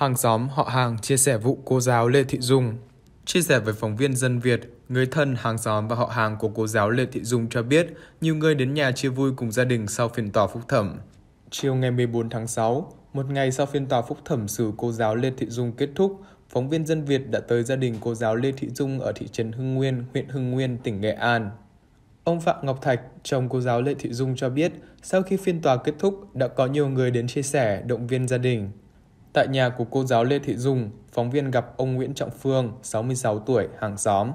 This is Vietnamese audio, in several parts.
hàng xóm, họ hàng chia sẻ vụ cô giáo Lê Thị Dung. Chia sẻ với phóng viên Dân Việt, người thân, hàng xóm và họ hàng của cô giáo Lê Thị Dung cho biết nhiều người đến nhà chia vui cùng gia đình sau phiên tòa phúc thẩm. Chiều ngày 14 tháng 6, một ngày sau phiên tòa phúc thẩm xử cô giáo Lê Thị Dung kết thúc, phóng viên Dân Việt đã tới gia đình cô giáo Lê Thị Dung ở thị trấn Hưng Nguyên, huyện Hưng Nguyên, tỉnh Nghệ An. Ông Phạm Ngọc Thạch, chồng cô giáo Lê Thị Dung cho biết, sau khi phiên tòa kết thúc đã có nhiều người đến chia sẻ, động viên gia đình. Tại nhà của cô giáo Lê Thị Dung, phóng viên gặp ông Nguyễn Trọng Phương, 66 tuổi, hàng xóm.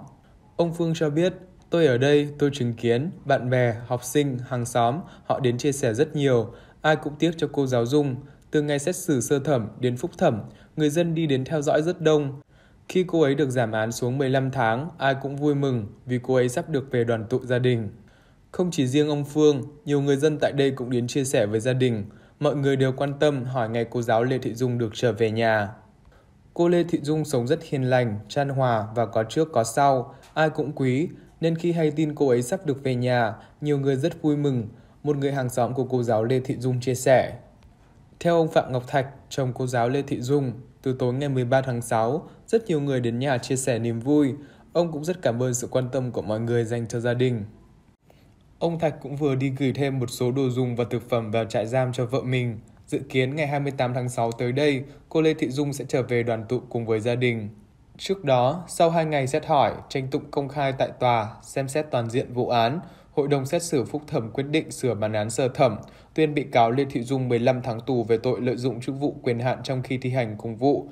Ông Phương cho biết, tôi ở đây, tôi chứng kiến, bạn bè, học sinh, hàng xóm, họ đến chia sẻ rất nhiều, ai cũng tiếc cho cô giáo Dung. Từ ngày xét xử sơ thẩm đến phúc thẩm, người dân đi đến theo dõi rất đông. Khi cô ấy được giảm án xuống 15 tháng, ai cũng vui mừng vì cô ấy sắp được về đoàn tụ gia đình. Không chỉ riêng ông Phương, nhiều người dân tại đây cũng đến chia sẻ với gia đình. Mọi người đều quan tâm hỏi ngày cô giáo Lê Thị Dung được trở về nhà. Cô Lê Thị Dung sống rất hiền lành, chan hòa và có trước có sau, ai cũng quý, nên khi hay tin cô ấy sắp được về nhà, nhiều người rất vui mừng. Một người hàng xóm của cô giáo Lê Thị Dung chia sẻ. Theo ông Phạm Ngọc Thạch, chồng cô giáo Lê Thị Dung, từ tối ngày 13 tháng 6, rất nhiều người đến nhà chia sẻ niềm vui. Ông cũng rất cảm ơn sự quan tâm của mọi người dành cho gia đình. Ông Thạch cũng vừa đi gửi thêm một số đồ dùng và thực phẩm vào trại giam cho vợ mình. Dự kiến ngày 28 tháng 6 tới đây, cô Lê Thị Dung sẽ trở về đoàn tụ cùng với gia đình. Trước đó, sau 2 ngày xét hỏi, tranh tụng công khai tại tòa, xem xét toàn diện vụ án, Hội đồng xét xử phúc thẩm quyết định sửa bản án sơ thẩm, tuyên bị cáo Lê Thị Dung 15 tháng tù về tội lợi dụng chức vụ quyền hạn trong khi thi hành công vụ.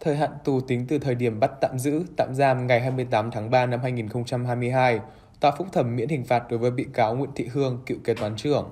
Thời hạn tù tính từ thời điểm bắt tạm giữ, tạm giam ngày 28 tháng 3 năm 2022. Tòa phúc thẩm miễn hình phạt đối với bị cáo Nguyễn Thị Hương, cựu kế toán trưởng.